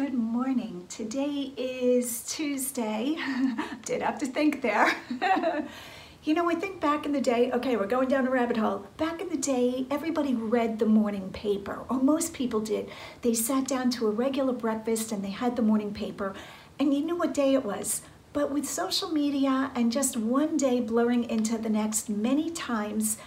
Good morning. Today is Tuesday. Did have to think there. you know, I think back in the day, okay, we're going down a rabbit hole. Back in the day, everybody read the morning paper, or most people did. They sat down to a regular breakfast and they had the morning paper, and you knew what day it was. But with social media and just one day blurring into the next many times,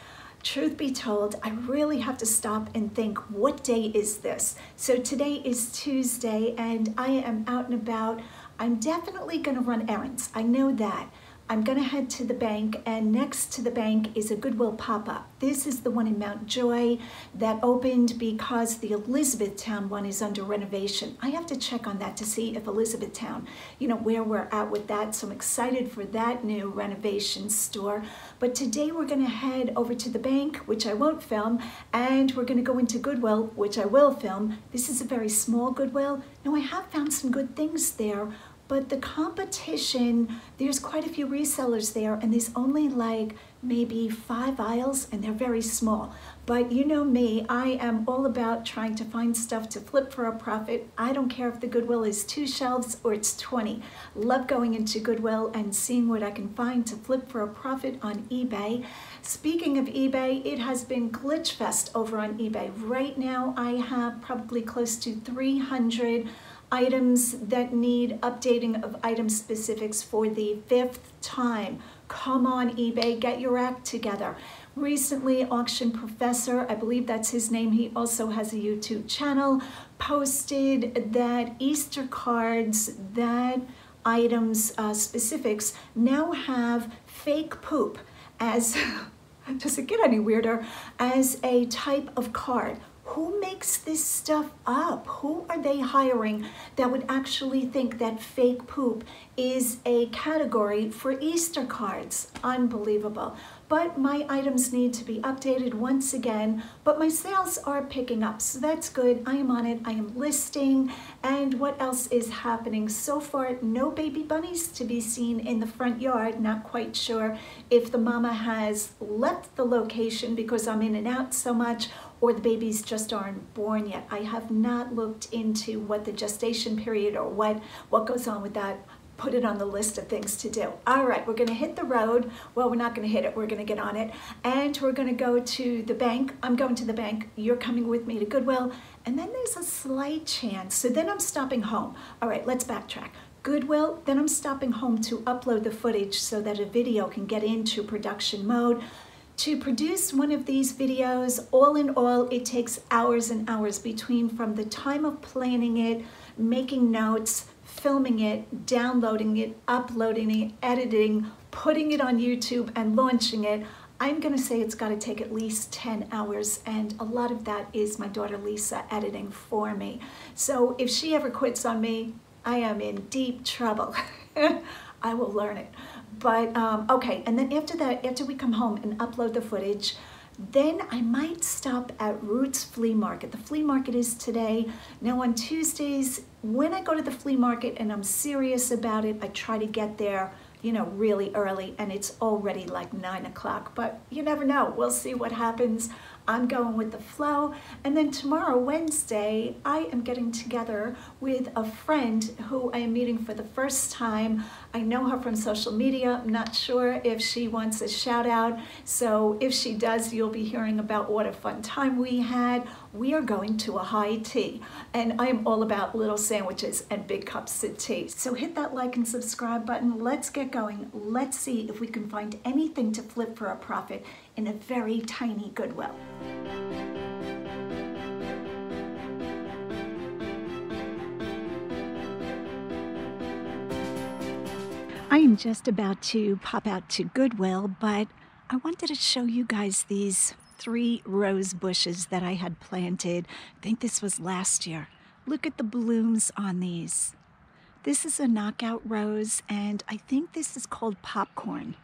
truth be told, I really have to stop and think, what day is this? So today is Tuesday and I am out and about. I'm definitely gonna run errands, I know that. I'm gonna head to the bank and next to the bank is a Goodwill pop-up. This is the one in Mount Joy that opened because the Elizabethtown one is under renovation. I have to check on that to see if Elizabethtown, you know, where we're at with that. So I'm excited for that new renovation store. But today we're gonna head over to the bank, which I won't film, and we're gonna go into Goodwill, which I will film. This is a very small Goodwill. Now I have found some good things there but the competition, there's quite a few resellers there and there's only like maybe five aisles and they're very small. But you know me, I am all about trying to find stuff to flip for a profit. I don't care if the Goodwill is two shelves or it's 20. Love going into Goodwill and seeing what I can find to flip for a profit on eBay. Speaking of eBay, it has been glitch fest over on eBay. Right now I have probably close to 300 items that need updating of item specifics for the fifth time. Come on eBay, get your act together. Recently, Auction Professor, I believe that's his name, he also has a YouTube channel, posted that Easter cards, that items uh, specifics now have fake poop as, does it get any weirder, as a type of card who makes this stuff up? Who are they hiring that would actually think that fake poop is a category for Easter cards? Unbelievable. But my items need to be updated once again, but my sales are picking up, so that's good. I am on it, I am listing, and what else is happening? So far, no baby bunnies to be seen in the front yard. Not quite sure if the mama has left the location because I'm in and out so much, or the babies just aren't born yet. I have not looked into what the gestation period or what, what goes on with that put it on the list of things to do. All right, we're gonna hit the road. Well, we're not gonna hit it, we're gonna get on it. And we're gonna go to the bank. I'm going to the bank, you're coming with me to Goodwill. And then there's a slight chance, so then I'm stopping home. All right, let's backtrack. Goodwill, then I'm stopping home to upload the footage so that a video can get into production mode. To produce one of these videos, all in all, it takes hours and hours between from the time of planning it, making notes, filming it, downloading it, uploading it, editing, putting it on YouTube and launching it. I'm gonna say it's gotta take at least 10 hours and a lot of that is my daughter Lisa editing for me. So if she ever quits on me, I am in deep trouble. I will learn it. But um, okay, and then after that, after we come home and upload the footage, then I might stop at Roots Flea Market. The flea market is today. Now on Tuesdays, when I go to the flea market and I'm serious about it, I try to get there you know, really early and it's already like nine o'clock, but you never know. We'll see what happens. I'm going with the flow. And then tomorrow, Wednesday, I am getting together with a friend who I am meeting for the first time. I know her from social media. I'm not sure if she wants a shout out. So if she does, you'll be hearing about what a fun time we had. We are going to a high tea and I am all about little sandwiches and big cups of tea. So hit that like and subscribe button. Let's get going. Let's see if we can find anything to flip for a profit in a very tiny Goodwill. I am just about to pop out to Goodwill, but I wanted to show you guys these three rose bushes that I had planted. I think this was last year. Look at the blooms on these. This is a knockout rose, and I think this is called popcorn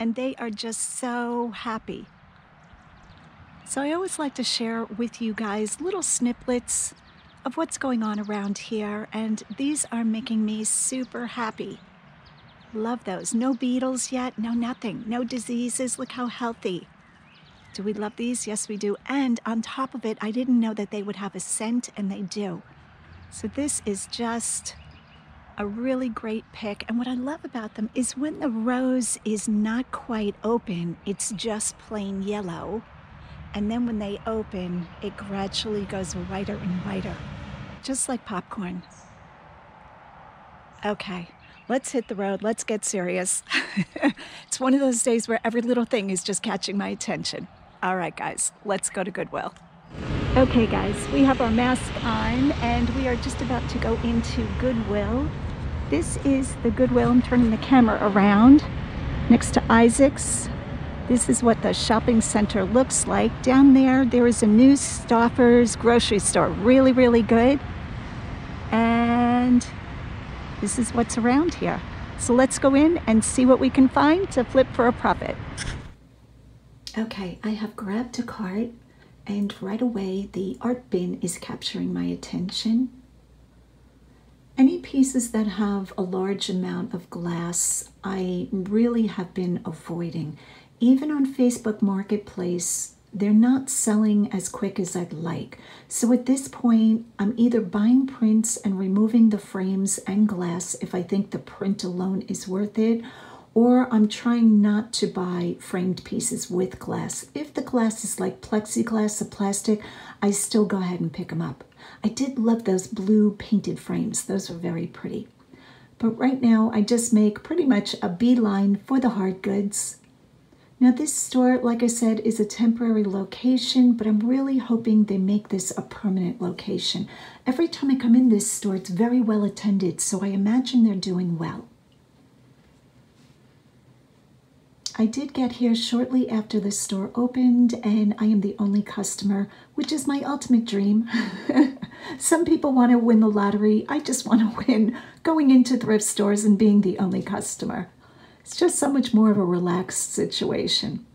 and they are just so happy. So I always like to share with you guys little snippets of what's going on around here, and these are making me super happy. Love those. No beetles yet, no nothing, no diseases. Look how healthy. Do we love these? Yes, we do. And on top of it, I didn't know that they would have a scent, and they do. So this is just a really great pick. And what I love about them is when the rose is not quite open, it's just plain yellow. And then when they open, it gradually goes whiter and whiter, just like popcorn. Okay, let's hit the road. Let's get serious. it's one of those days where every little thing is just catching my attention. All right, guys, let's go to Goodwill. Okay, guys, we have our mask on and we are just about to go into Goodwill. This is the Goodwill. I'm turning the camera around next to Isaac's. This is what the shopping center looks like. Down there, there is a new Stauffer's grocery store. Really, really good. And this is what's around here. So let's go in and see what we can find to flip for a profit. Okay, I have grabbed a cart and right away the art bin is capturing my attention. Any pieces that have a large amount of glass, I really have been avoiding. Even on Facebook Marketplace, they're not selling as quick as I'd like. So at this point, I'm either buying prints and removing the frames and glass if I think the print alone is worth it, or I'm trying not to buy framed pieces with glass. If the glass is like plexiglass or plastic, I still go ahead and pick them up. I did love those blue painted frames. Those were very pretty. But right now, I just make pretty much a beeline for the hard goods. Now this store, like I said, is a temporary location, but I'm really hoping they make this a permanent location. Every time I come in this store, it's very well attended, so I imagine they're doing well. I did get here shortly after the store opened, and I am the only customer, which is my ultimate dream. Some people want to win the lottery. I just want to win going into thrift stores and being the only customer. It's just so much more of a relaxed situation.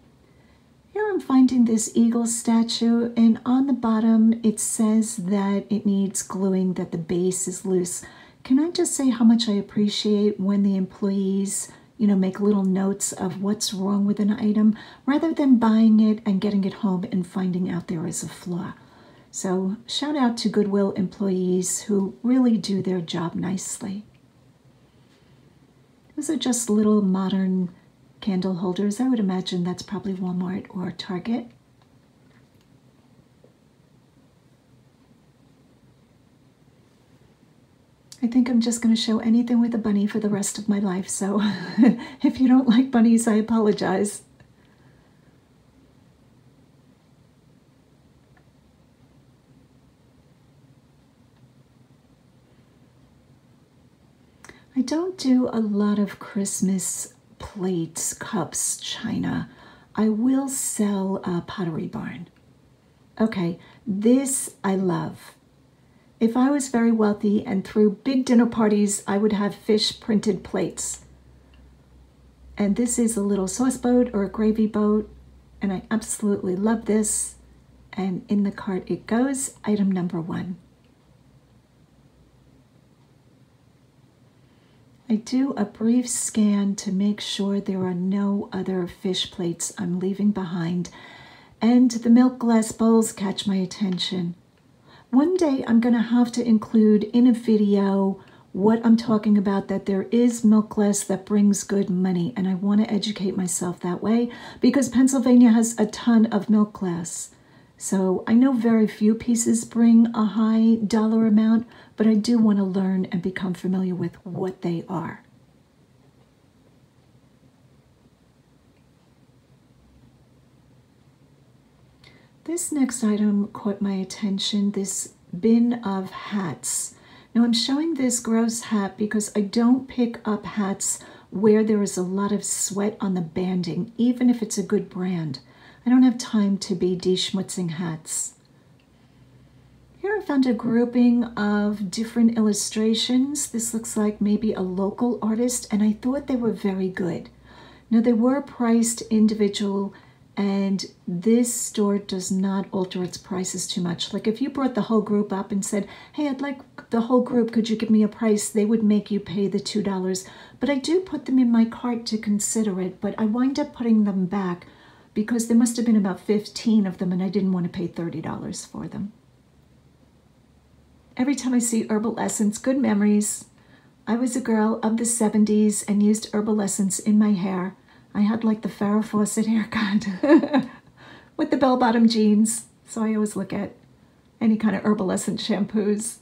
Here I'm finding this eagle statue, and on the bottom it says that it needs gluing, that the base is loose. Can I just say how much I appreciate when the employees you know, make little notes of what's wrong with an item rather than buying it and getting it home and finding out there is a flaw. So, shout out to Goodwill employees who really do their job nicely. Those are just little modern candle holders. I would imagine that's probably Walmart or Target. I think I'm just going to show anything with a bunny for the rest of my life, so if you don't like bunnies, I apologize. I don't do a lot of Christmas plates, cups, china. I will sell a Pottery Barn. Okay, this I love. If I was very wealthy and threw big dinner parties, I would have fish printed plates. And this is a little sauce boat or a gravy boat, and I absolutely love this. And in the cart it goes, item number one. I do a brief scan to make sure there are no other fish plates I'm leaving behind, and the milk glass bowls catch my attention. One day I'm going to have to include in a video what I'm talking about, that there is milk glass that brings good money, and I want to educate myself that way because Pennsylvania has a ton of milk glass. So I know very few pieces bring a high dollar amount, but I do want to learn and become familiar with what they are. This next item caught my attention, this bin of hats. Now I'm showing this gross hat because I don't pick up hats where there is a lot of sweat on the banding, even if it's a good brand. I don't have time to be deschmutzing hats. Here I found a grouping of different illustrations. This looks like maybe a local artist, and I thought they were very good. Now they were priced individual and this store does not alter its prices too much. Like if you brought the whole group up and said, hey, I'd like the whole group, could you give me a price? They would make you pay the $2. But I do put them in my cart to consider it, but I wind up putting them back because there must have been about 15 of them and I didn't want to pay $30 for them. Every time I see Herbal Essence, good memories. I was a girl of the 70s and used Herbal Essence in my hair. I had like the Farrah Fawcett haircut with the bell-bottom jeans. So I always look at any kind of Herbal Essence shampoos.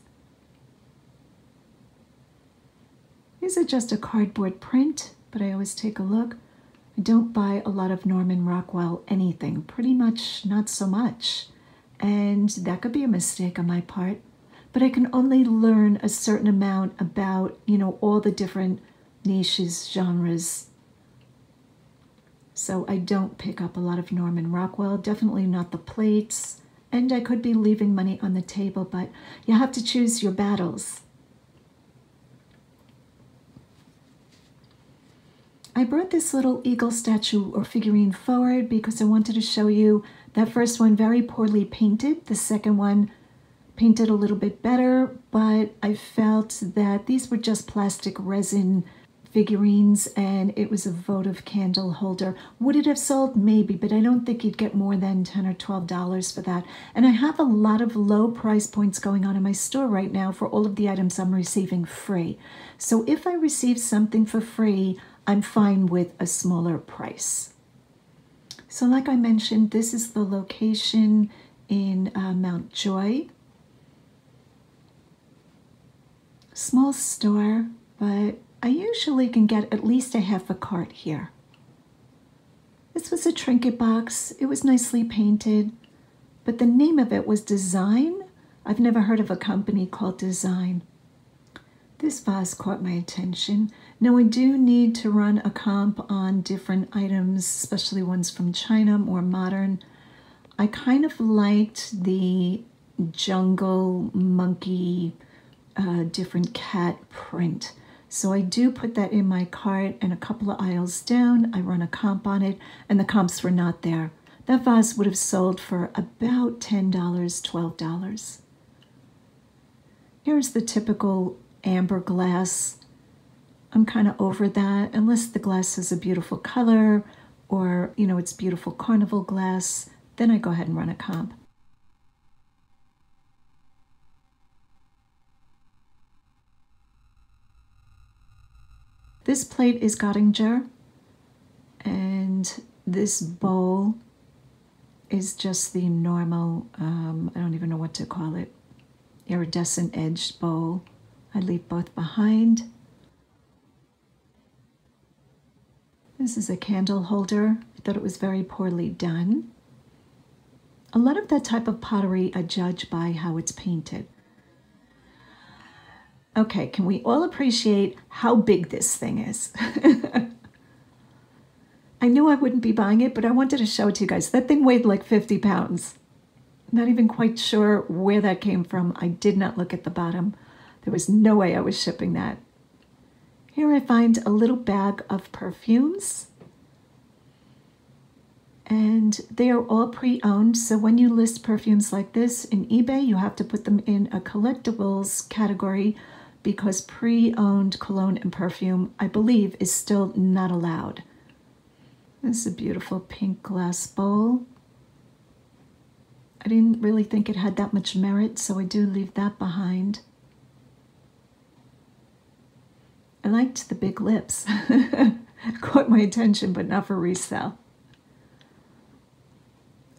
These are just a cardboard print, but I always take a look. I don't buy a lot of Norman Rockwell anything, pretty much not so much. And that could be a mistake on my part. But I can only learn a certain amount about, you know, all the different niches, genres. So I don't pick up a lot of Norman Rockwell, definitely not the plates. And I could be leaving money on the table, but you have to choose your battles. I brought this little eagle statue or figurine forward because I wanted to show you that first one very poorly painted, the second one painted a little bit better, but I felt that these were just plastic resin figurines and it was a votive candle holder. Would it have sold? Maybe, but I don't think you'd get more than 10 or $12 for that. And I have a lot of low price points going on in my store right now for all of the items I'm receiving free. So if I receive something for free, I'm fine with a smaller price. So like I mentioned, this is the location in uh, Mount Joy. Small store, but I usually can get at least a half a cart here. This was a trinket box. It was nicely painted, but the name of it was Design. I've never heard of a company called Design. This vase caught my attention. Now I do need to run a comp on different items, especially ones from China, more modern. I kind of liked the jungle monkey uh, different cat print. So I do put that in my cart and a couple of aisles down, I run a comp on it and the comps were not there. That vase would have sold for about $10, $12. Here's the typical amber glass. I'm kind of over that unless the glass is a beautiful color or, you know, it's beautiful carnival glass, then I go ahead and run a comp. This plate is Gottinger and this bowl is just the normal, um, I don't even know what to call it, iridescent edged bowl. I leave both behind. This is a candle holder. I thought it was very poorly done. A lot of that type of pottery I judge by how it's painted. Okay, can we all appreciate how big this thing is? I knew I wouldn't be buying it, but I wanted to show it to you guys. That thing weighed like 50 pounds. Not even quite sure where that came from. I did not look at the bottom. There was no way I was shipping that. Here I find a little bag of perfumes. And they are all pre-owned. So when you list perfumes like this in eBay, you have to put them in a collectibles category because pre-owned cologne and perfume, I believe, is still not allowed. This is a beautiful pink glass bowl. I didn't really think it had that much merit, so I do leave that behind. I liked the big lips. Caught my attention, but not for resale.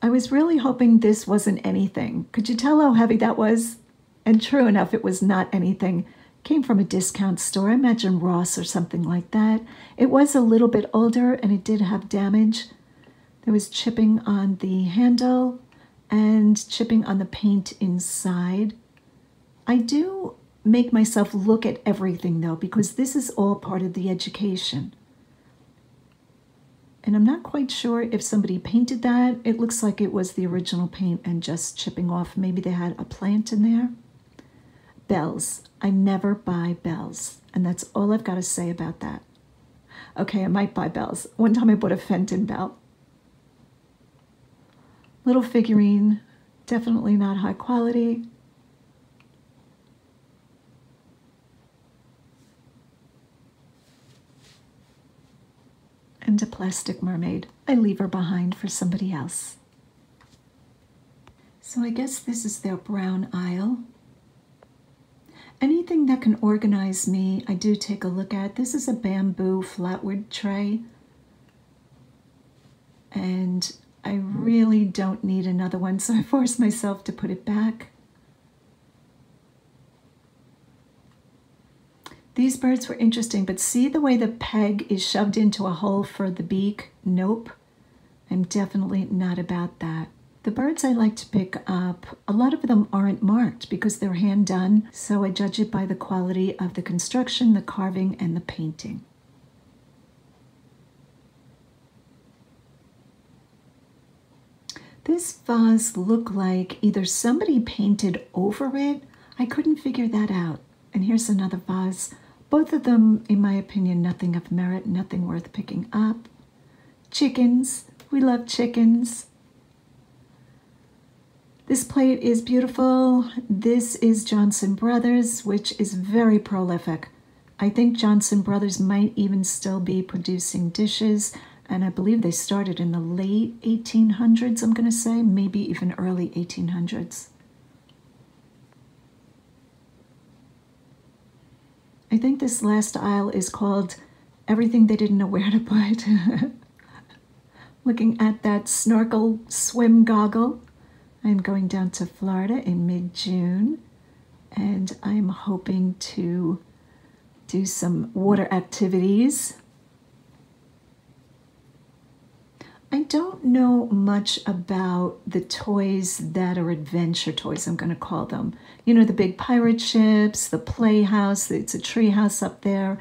I was really hoping this wasn't anything. Could you tell how heavy that was? And true enough, it was not anything. Came from a discount store, I imagine Ross or something like that. It was a little bit older and it did have damage. There was chipping on the handle and chipping on the paint inside. I do make myself look at everything though, because this is all part of the education. And I'm not quite sure if somebody painted that. It looks like it was the original paint and just chipping off. Maybe they had a plant in there. Bells. I never buy bells. And that's all I've got to say about that. Okay, I might buy bells. One time I bought a Fenton bell. Little figurine, definitely not high quality. and a plastic mermaid. I leave her behind for somebody else. So I guess this is their brown aisle. Anything that can organize me, I do take a look at. This is a bamboo flatwood tray. And I really don't need another one, so I force myself to put it back. These birds were interesting, but see the way the peg is shoved into a hole for the beak? Nope. I'm definitely not about that. The birds I like to pick up, a lot of them aren't marked because they're hand done, so I judge it by the quality of the construction, the carving, and the painting. This vase looked like either somebody painted over it. I couldn't figure that out. And here's another vase. Both of them, in my opinion, nothing of merit, nothing worth picking up. Chickens. We love chickens. This plate is beautiful. This is Johnson Brothers, which is very prolific. I think Johnson Brothers might even still be producing dishes and I believe they started in the late 1800s, I'm going to say, maybe even early 1800s. I think this last aisle is called Everything They Didn't Know Where to Put. Looking at that snorkel swim goggle. I'm going down to Florida in mid-June and I'm hoping to do some water activities I don't know much about the toys that are adventure toys, I'm going to call them. You know, the big pirate ships, the playhouse, it's a treehouse up there.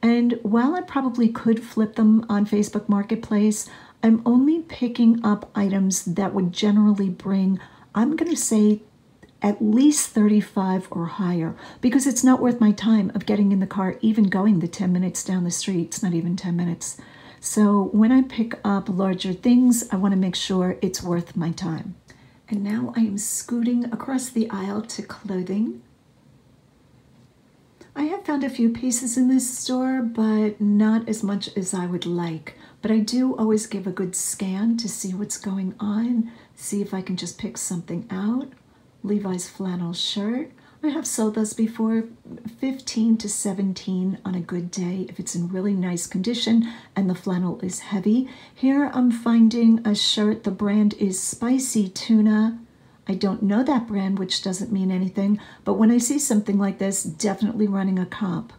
And while I probably could flip them on Facebook Marketplace, I'm only picking up items that would generally bring, I'm going to say, at least 35 or higher because it's not worth my time of getting in the car, even going the 10 minutes down the street. It's not even 10 minutes. So when I pick up larger things, I want to make sure it's worth my time. And now I am scooting across the aisle to clothing. I have found a few pieces in this store, but not as much as I would like. But I do always give a good scan to see what's going on, see if I can just pick something out. Levi's flannel shirt. I have sold those before, 15 to 17 on a good day if it's in really nice condition and the flannel is heavy. Here I'm finding a shirt, the brand is Spicy Tuna. I don't know that brand, which doesn't mean anything, but when I see something like this, definitely running a comp.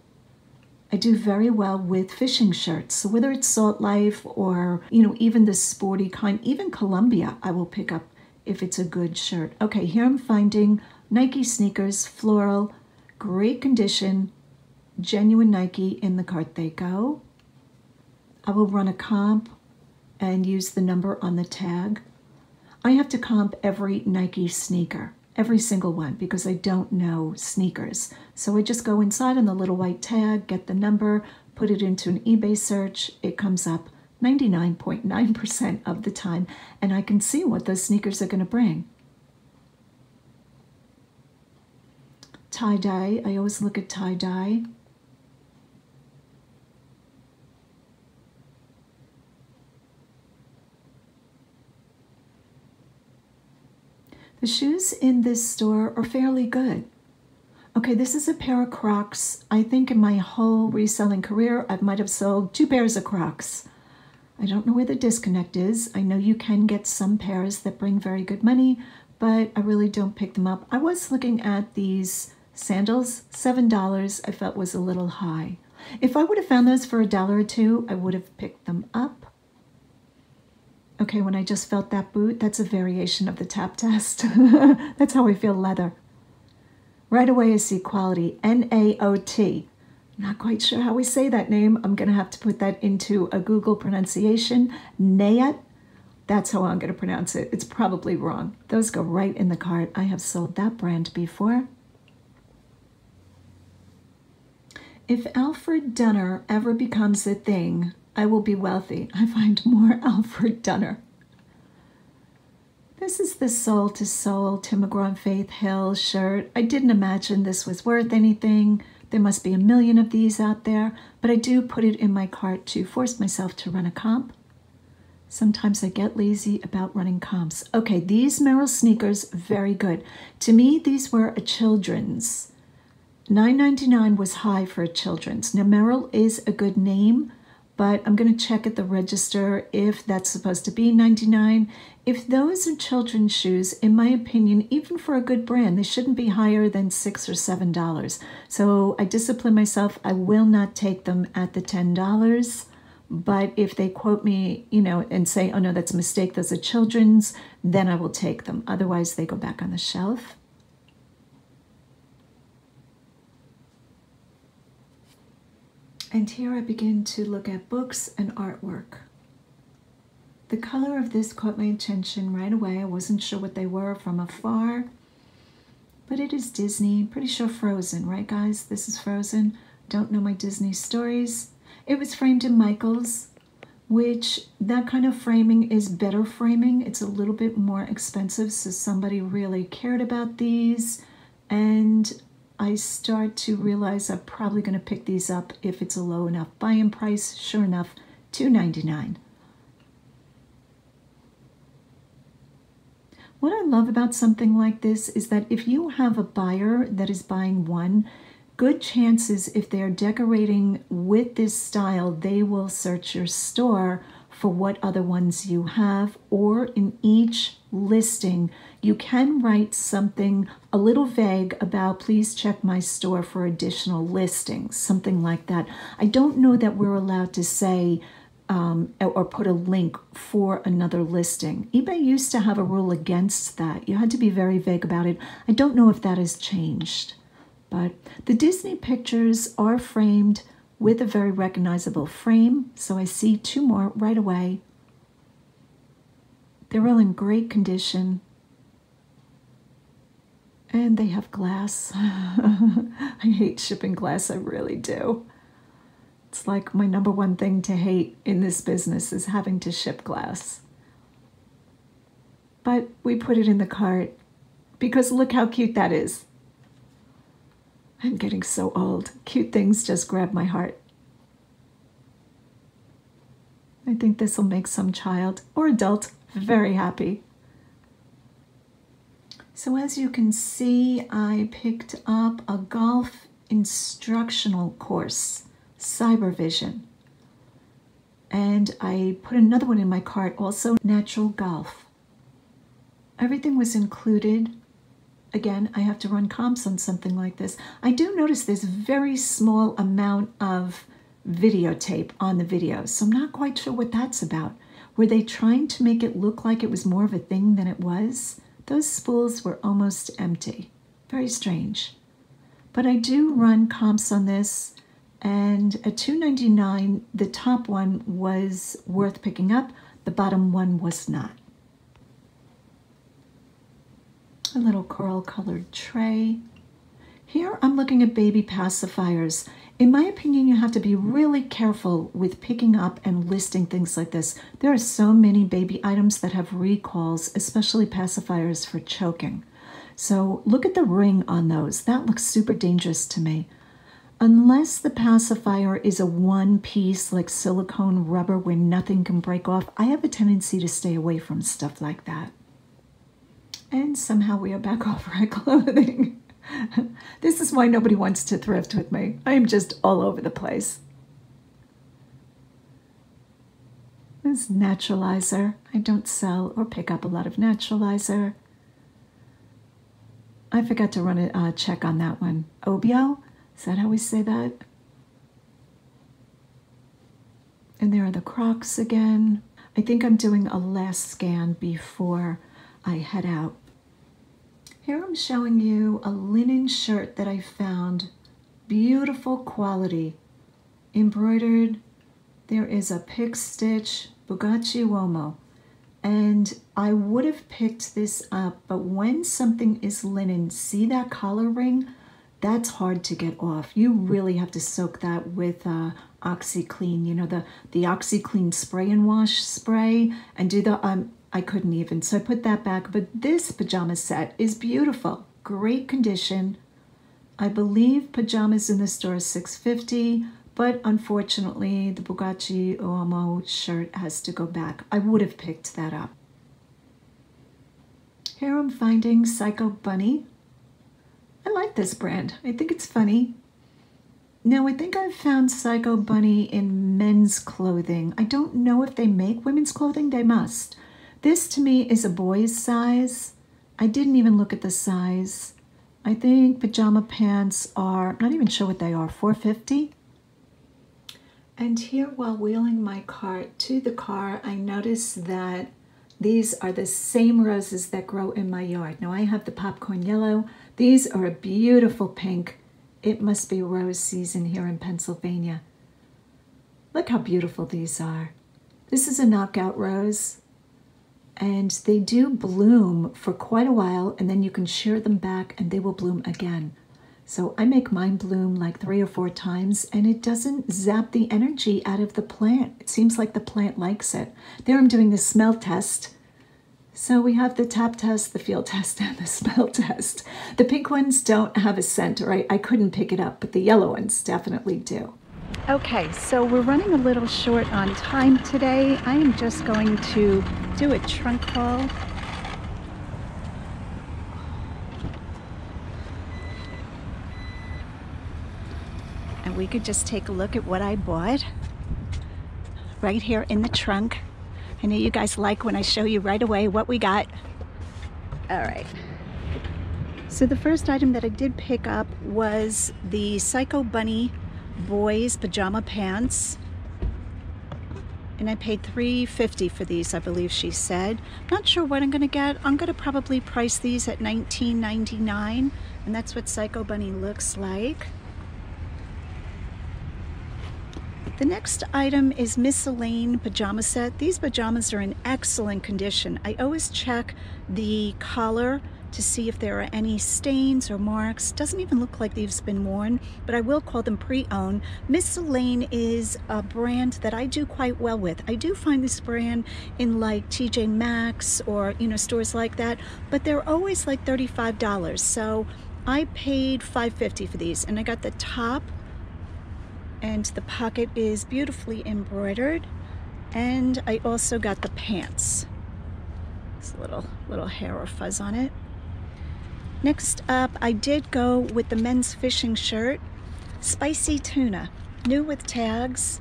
I do very well with fishing shirts. So whether it's Salt Life or, you know, even the sporty kind, even Columbia, I will pick up if it's a good shirt. Okay, here I'm finding Nike sneakers, floral, great condition, genuine Nike in the cart they go. I will run a comp and use the number on the tag. I have to comp every Nike sneaker, every single one, because I don't know sneakers. So I just go inside on the little white tag, get the number, put it into an eBay search. It comes up 99.9% of the time, and I can see what those sneakers are going to bring. tie-dye. I always look at tie-dye. The shoes in this store are fairly good. Okay, this is a pair of Crocs. I think in my whole reselling career, I might have sold two pairs of Crocs. I don't know where the disconnect is. I know you can get some pairs that bring very good money, but I really don't pick them up. I was looking at these Sandals, $7 I felt was a little high. If I would have found those for a dollar or two, I would have picked them up. Okay, when I just felt that boot, that's a variation of the tap test. that's how I feel leather. Right away I see quality, N-A-O-T. Not quite sure how we say that name. I'm going to have to put that into a Google pronunciation. Nayat, that's how I'm to pronounce it. It's probably wrong. Those go right in the cart. I have sold that brand before. If Alfred Dunner ever becomes a thing, I will be wealthy. I find more Alfred Dunner. This is the Soul to Soul Tim McGraw Faith Hill shirt. I didn't imagine this was worth anything. There must be a million of these out there, but I do put it in my cart to force myself to run a comp. Sometimes I get lazy about running comps. Okay, these Merrell sneakers, very good. To me, these were a children's 9.99 was high for a children's. Now Merrell is a good name, but I'm going to check at the register if that's supposed to be 99. If those are children's shoes, in my opinion, even for a good brand, they shouldn't be higher than six or seven dollars. So I discipline myself. I will not take them at the ten dollars. But if they quote me, you know, and say, oh no, that's a mistake, those are children's, then I will take them. Otherwise, they go back on the shelf. And here I begin to look at books and artwork. The color of this caught my attention right away. I wasn't sure what they were from afar, but it is Disney. Pretty sure Frozen, right guys? This is Frozen. Don't know my Disney stories. It was framed in Michaels, which that kind of framing is better framing. It's a little bit more expensive, so somebody really cared about these. And I start to realize I'm probably going to pick these up if it's a low enough buy-in price. Sure enough, $2.99. What I love about something like this is that if you have a buyer that is buying one, good chances if they're decorating with this style, they will search your store for what other ones you have, or in each listing, you can write something a little vague about please check my store for additional listings, something like that. I don't know that we're allowed to say um, or put a link for another listing. eBay used to have a rule against that. You had to be very vague about it. I don't know if that has changed. But the Disney pictures are framed with a very recognizable frame. So I see two more right away. They're all in great condition. And they have glass. I hate shipping glass, I really do. It's like my number one thing to hate in this business is having to ship glass. But we put it in the cart because look how cute that is. I'm getting so old. Cute things just grab my heart. I think this will make some child or adult very happy. So as you can see, I picked up a golf instructional course, Cybervision. And I put another one in my cart, also Natural Golf. Everything was included. Again, I have to run comps on something like this. I do notice there's a very small amount of videotape on the video, so I'm not quite sure what that's about. Were they trying to make it look like it was more of a thing than it was? Those spools were almost empty. Very strange. But I do run comps on this, and at $2.99, the top one was worth picking up, the bottom one was not. A little coral colored tray. Here I'm looking at baby pacifiers. In my opinion, you have to be really careful with picking up and listing things like this. There are so many baby items that have recalls, especially pacifiers for choking. So look at the ring on those. That looks super dangerous to me. Unless the pacifier is a one piece like silicone rubber where nothing can break off, I have a tendency to stay away from stuff like that. And somehow we are back off our clothing. this is why nobody wants to thrift with me. I am just all over the place. This naturalizer. I don't sell or pick up a lot of naturalizer. I forgot to run a uh, check on that one. Obio? Is that how we say that? And there are the Crocs again. I think I'm doing a last scan before I head out. Here I'm showing you a linen shirt that I found. Beautiful quality. Embroidered. There is a pick stitch Bugatti Uomo. And I would have picked this up, but when something is linen, see that collar ring? That's hard to get off. You really have to soak that with uh, OxiClean, you know, the, the OxiClean spray and wash spray, and do the um, I couldn't even. So I put that back. But this pajama set is beautiful. Great condition. I believe pajamas in the store is 650 but unfortunately the Bugatti Uomo shirt has to go back. I would have picked that up. Here I'm finding Psycho Bunny I like this brand. I think it's funny. Now, I think I've found Psycho Bunny in men's clothing. I don't know if they make women's clothing. They must. This, to me, is a boy's size. I didn't even look at the size. I think pajama pants are, I'm not even sure what they are, 450 And here, while wheeling my cart to the car, I noticed that these are the same roses that grow in my yard. Now, I have the popcorn yellow. These are a beautiful pink. It must be rose season here in Pennsylvania. Look how beautiful these are. This is a knockout rose and they do bloom for quite a while and then you can shear them back and they will bloom again. So I make mine bloom like three or four times and it doesn't zap the energy out of the plant. It seems like the plant likes it. There I'm doing the smell test so we have the tap test, the feel test, and the smell test. The pink ones don't have a scent, I, I couldn't pick it up, but the yellow ones definitely do. Okay, so we're running a little short on time today. I am just going to do a trunk haul. And we could just take a look at what I bought right here in the trunk. I know you guys like when I show you right away what we got. All right. So the first item that I did pick up was the Psycho Bunny boys pajama pants. And I paid $3.50 for these, I believe she said. Not sure what I'm gonna get. I'm gonna probably price these at $19.99, and that's what Psycho Bunny looks like. The next item is Miss Elaine pajama set. These pajamas are in excellent condition. I always check the collar to see if there are any stains or marks. Doesn't even look like they've been worn, but I will call them pre-owned. Miss Elaine is a brand that I do quite well with. I do find this brand in like TJ Maxx or, you know, stores like that, but they're always like $35. So I paid $5.50 for these and I got the top and the pocket is beautifully embroidered and I also got the pants it's a little little hair or fuzz on it next up I did go with the men's fishing shirt. Spicy tuna new with tags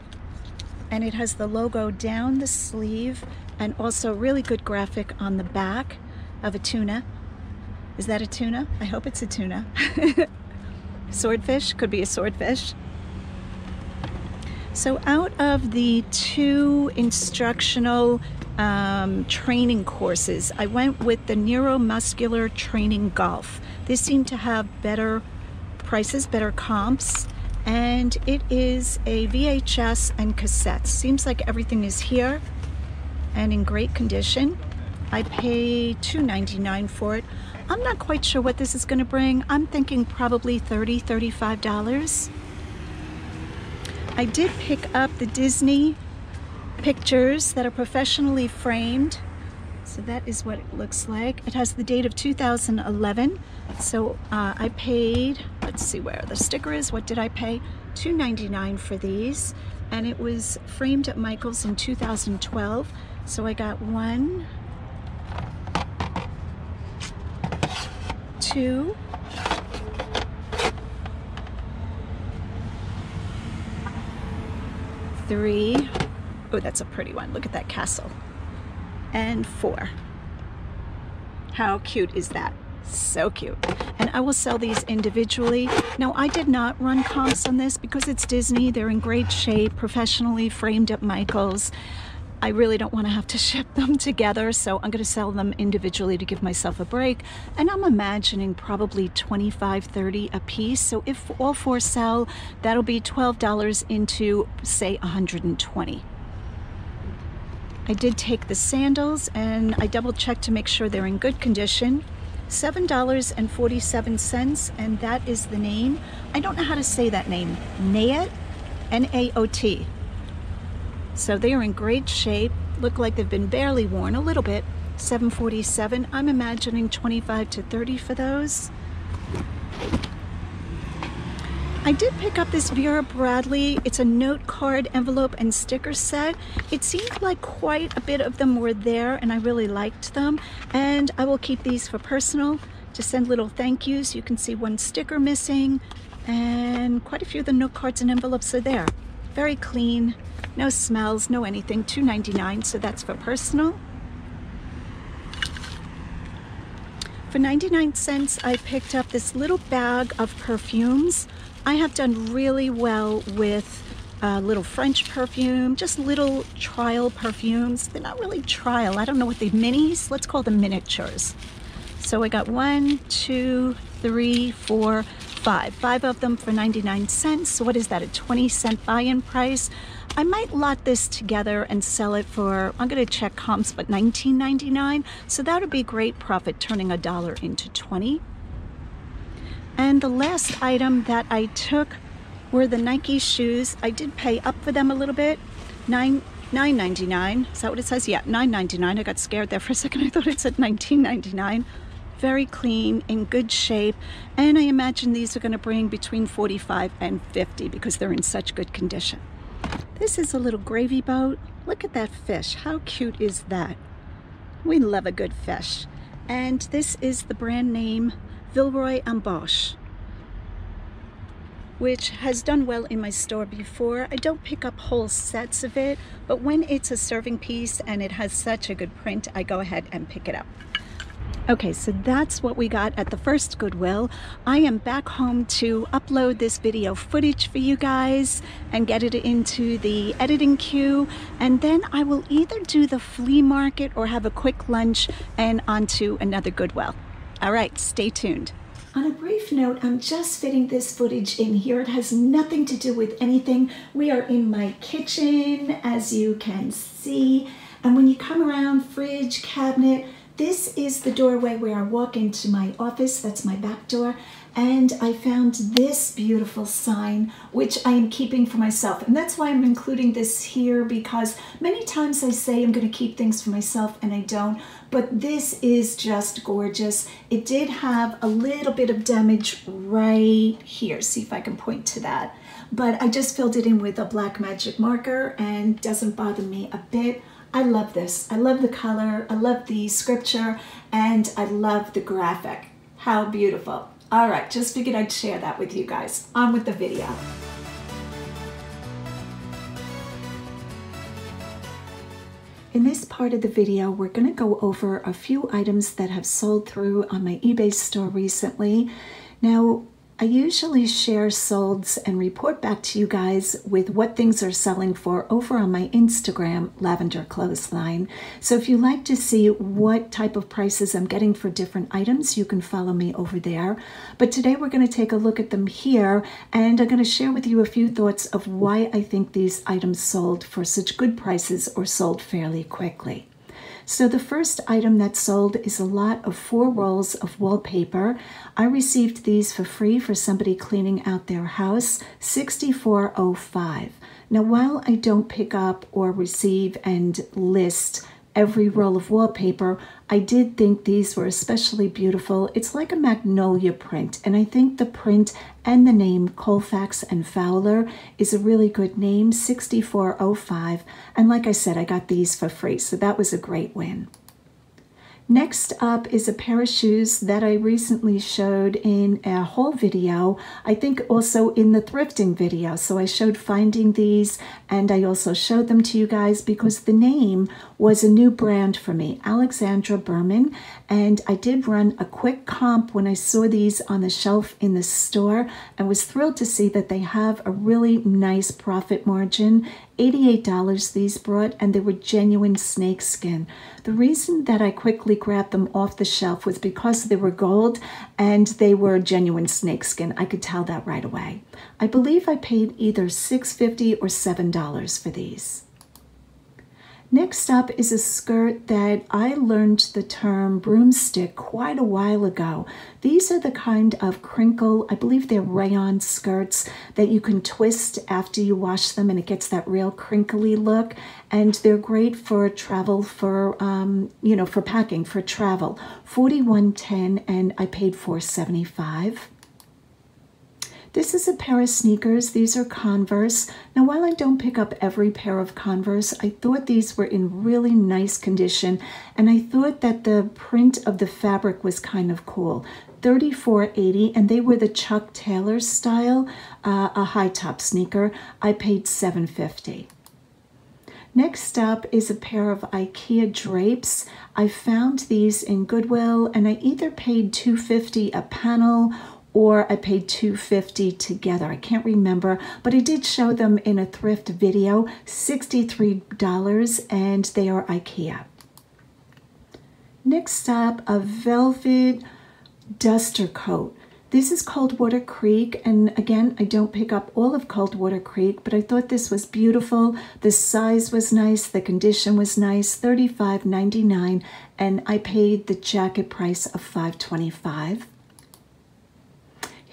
and it has the logo down the sleeve and also really good graphic on the back of a tuna. Is that a tuna? I hope it's a tuna. Swordfish? Could be a swordfish. So out of the two instructional um, training courses, I went with the Neuromuscular Training Golf. This seemed to have better prices, better comps, and it is a VHS and cassette. Seems like everything is here and in great condition. I paid $2.99 for it. I'm not quite sure what this is going to bring. I'm thinking probably $30, $35. I did pick up the Disney pictures that are professionally framed. So that is what it looks like. It has the date of 2011. So uh, I paid, let's see where the sticker is. What did I pay? $2.99 for these. And it was framed at Michael's in 2012. So I got one, two, three. Oh, that's a pretty one. Look at that castle. And four. How cute is that? So cute. And I will sell these individually. Now, I did not run comps on this because it's Disney. They're in great shape, professionally framed at Michael's. I really don't want to have to ship them together, so I'm going to sell them individually to give myself a break. And I'm imagining probably 25, 30 a piece. So if all four sell, that'll be $12 into, say, 120. I did take the sandals and I double checked to make sure they're in good condition. $7.47 and that is the name. I don't know how to say that name. Naot? N-A-O-T. So they are in great shape, look like they've been barely worn a little bit. 747, I'm imagining 25 to 30 for those. I did pick up this Vera Bradley. It's a note card, envelope, and sticker set. It seemed like quite a bit of them were there and I really liked them. And I will keep these for personal to send little thank yous. You can see one sticker missing and quite a few of the note cards and envelopes are there. Very clean, no smells, no anything, $2.99, so that's for personal. For 99 cents, I picked up this little bag of perfumes. I have done really well with uh, little French perfume, just little trial perfumes. They're not really trial. I don't know what they minis. Let's call them miniatures. So I got one, two, three, four, five. Five of them for 99 cents. So what is that, a 20 cent buy-in price? I might lot this together and sell it for, I'm gonna check comps, but 19.99. So that would be great profit, turning a dollar into 20. And the last item that I took were the Nike shoes. I did pay up for them a little bit, nine. $9.99. Is that what it says? Yeah, $9.99. I got scared there for a second. I thought it said $19.99. Very clean, in good shape, and I imagine these are going to bring between 45 and 50 because they're in such good condition. This is a little gravy boat. Look at that fish. How cute is that? We love a good fish. And this is the brand name Villeroy and Bosch, which has done well in my store before. I don't pick up whole sets of it, but when it's a serving piece and it has such a good print, I go ahead and pick it up. Okay, so that's what we got at the first Goodwill. I am back home to upload this video footage for you guys and get it into the editing queue. And then I will either do the flea market or have a quick lunch and onto another Goodwill. All right, stay tuned. On a brief note, I'm just fitting this footage in here. It has nothing to do with anything. We are in my kitchen, as you can see. And when you come around, fridge, cabinet, this is the doorway where I walk into my office. That's my back door. And I found this beautiful sign, which I am keeping for myself. And that's why I'm including this here because many times I say I'm going to keep things for myself and I don't. But this is just gorgeous. It did have a little bit of damage right here. See if I can point to that. But I just filled it in with a black magic marker and doesn't bother me a bit. I love this. I love the color, I love the scripture, and I love the graphic. How beautiful. All right, just figured I'd share that with you guys. On with the video. In this part of the video, we're going to go over a few items that have sold through on my eBay store recently. Now, I usually share solds and report back to you guys with what things are selling for over on my Instagram, Lavender Clothesline. So if you like to see what type of prices I'm getting for different items, you can follow me over there. But today we're going to take a look at them here and I'm going to share with you a few thoughts of why I think these items sold for such good prices or sold fairly quickly. So the first item that sold is a lot of four rolls of wallpaper. I received these for free for somebody cleaning out their house, 6405. Now while I don't pick up or receive and list every roll of wallpaper. I did think these were especially beautiful. It's like a magnolia print, and I think the print and the name Colefax and Fowler is a really good name, 6405. And like I said, I got these for free, so that was a great win. Next up is a pair of shoes that I recently showed in a haul video, I think also in the thrifting video. So I showed finding these and I also showed them to you guys because the name was a new brand for me, Alexandre Birman. And I did run a quick comp when I saw these on the shelf in the store and was thrilled to see that they have a really nice profit margin $88 these brought, and they were genuine snakeskin. The reason that I quickly grabbed them off the shelf was because they were gold and they were genuine snakeskin. I could tell that right away. I believe I paid either $6.50 or $7 for these. Next up is a skirt that I learned the term broomstick quite a while ago. These are the kind of crinkle, I believe they're rayon skirts that you can twist after you wash them and it gets that real crinkly look. And they're great for travel, for, um, you know, for packing, for travel. 41.10 and I paid 4.75. This is a pair of sneakers. These are Converse. Now, while I don't pick up every pair of Converse, I thought these were in really nice condition, and I thought that the print of the fabric was kind of cool. 34.80 and they were the Chuck Taylor style, uh, a high top sneaker. I paid 7.50. Next up is a pair of IKEA drapes. I found these in Goodwill and I either paid 2.50 a panel or I paid 250 together. I can't remember, but I did show them in a thrift video, $63 and they are IKEA. Next up, a velvet duster coat. This is called Coldwater Creek, and again, I don't pick up all of Coldwater Creek, but I thought this was beautiful. The size was nice, the condition was nice, $35.99, and I paid the jacket price of $5.25.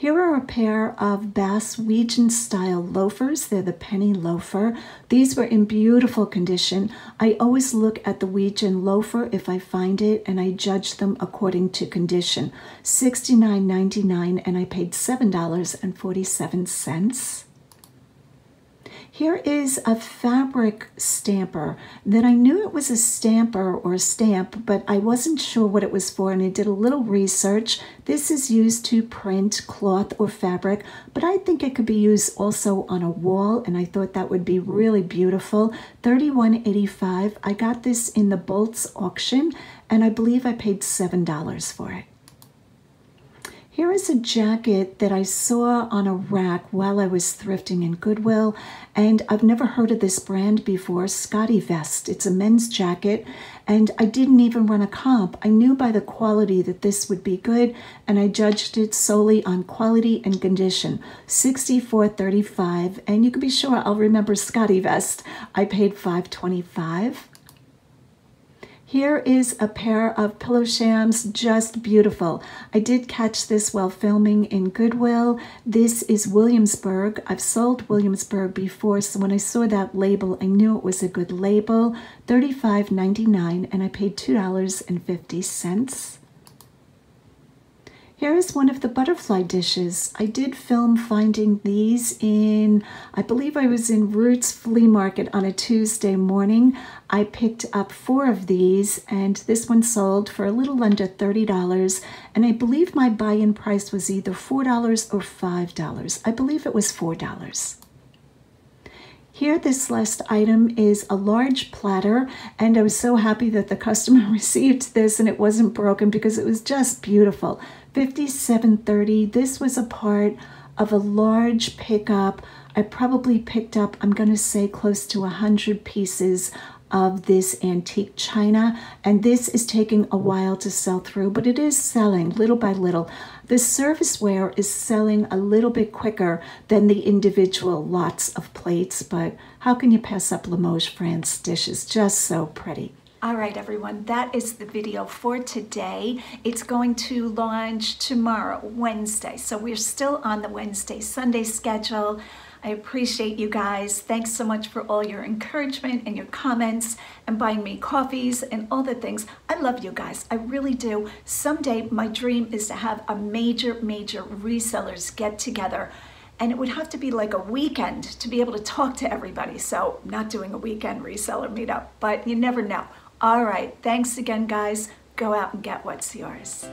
Here are a pair of Bass Weejun style loafers. They're the penny loafer. These were in beautiful condition. I always look at the Weejun loafer if I find it and I judge them according to condition. $69.99 and I paid $7.47. Here is a fabric stamper that I knew it was a stamper or a stamp, but I wasn't sure what it was for, and I did a little research. This is used to print cloth or fabric, but I think it could be used also on a wall, and I thought that would be really beautiful. $31.85. I got this in the Bolts auction, and I believe I paid $7 for it. Here is a jacket that I saw on a rack while I was thrifting in Goodwill, and I've never heard of this brand before, SCOTTeVEST. It's a men's jacket, and I didn't even run a comp. I knew by the quality that this would be good, and I judged it solely on quality and condition. 64.35, and you can be sure I'll remember SCOTTeVEST. I paid 5.25. Here is a pair of pillow shams, just beautiful. I did catch this while filming in Goodwill. This is Williamsburg. I've sold Williamsburg before, so when I saw that label, I knew it was a good label. $35.99, and I paid $2.50. Here is one of the butterfly dishes. I did film finding these in, I believe I was in Roots Flea Market on a Tuesday morning. I picked up four of these and this one sold for a little under $30 and I believe my buy-in price was either $4 or $5. I believe it was $4. Here, this last item is a large platter, and I was so happy that the customer received this and it wasn't broken because it was just beautiful. 5730, this was a part of a large pickup. I probably picked up, I'm going to say close to 100 pieces of this antique china and this is taking a while to sell through but it is selling little by little. The serviceware is selling a little bit quicker than the individual lots of plates but how can you pass up Limoges France dishes? Just so pretty all right, everyone, that is the video for today. It's going to launch tomorrow, Wednesday. So we're still on the Wednesday, Sunday schedule. I appreciate you guys. Thanks so much for all your encouragement and your comments and buying me coffees and all the things. I love you guys. I really do. Someday my dream is to have a major, major resellers get together and it would have to be like a weekend to be able to talk to everybody. So not doing a weekend reseller meetup, but you never know. All right, thanks again, guys. Go out and get what's yours.